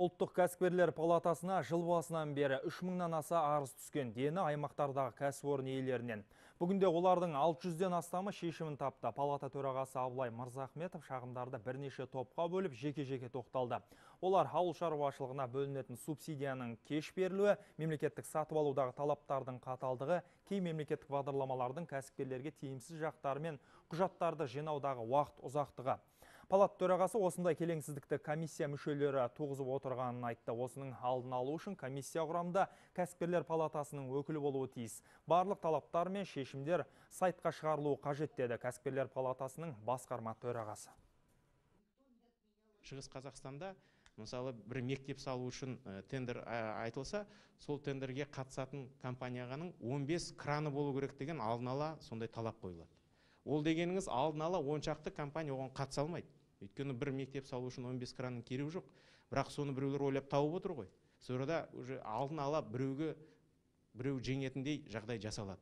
Ұлттық кәсіпкерлер палатасына жыл басынан бері 3000-нан аса арыз түскен дені аймақтардағы кәсіпорын иелерінен. Бүгінде олардың 600-ден астамы шешімін тапты. Палата төрағасы Абылай Мырзахметов шағымдарды бірнеше топқа бөліп жеке-жеке тоқталды. Олар ауыл шаруашылығына бөлінетін субсидияның кеш берілуі, мемлекеттік сатып алудағы талаптардың қаталдығы, кей мемлекеттік бағдарламалардың кәсіпкерлерге тиімсіз жақтары мен құжаттарды жинаудағы уақыт ұзақтығы. Палат төрағасы осындай келеңсіздікті комиссия мүшелері туғызып отырғанын айтты. Осының алдын алу үшін комиссия құрамында кәсіпкерлер палатасының өкілі болуы тиіс. Барлық талаптар мен шешімдер сайтқа шығарылуы қажет деді кәсіпкерлер палатасының басқарма төрағасы. шығыс қазақстанда мысалы бір мектеп салу үшін тендер айтылса сол тендерге қатысатын компанияның 15 краны болу керек деген алдын ала сондай талап қойылады ол дегеніңіз алдын ала он шақты компания оған қатыса алмайды. Өйткені бір мектеп салу үшін 15 кранның керегі жоқ. Бірақ соны біреулер ойлап тауып отыр ғой. Сол арада уже алдын ала біреуге біреу жеңетіндей жағдай жасалады.